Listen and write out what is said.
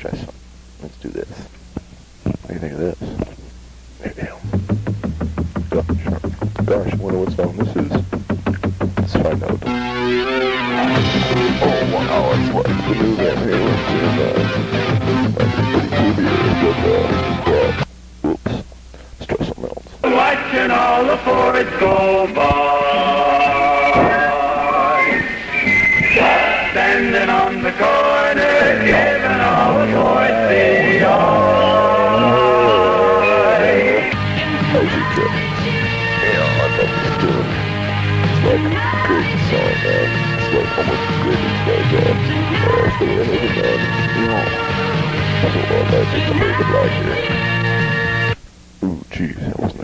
try some. Let's do this. What do you think of this? Gosh, gosh, I wonder what song this is. Let's find out. Oh, wow, it's like the new cool here, uh, whoops. Let's try something else. Watching all the Fords go by. Standing on the corner, giving Ooh, jeez, that was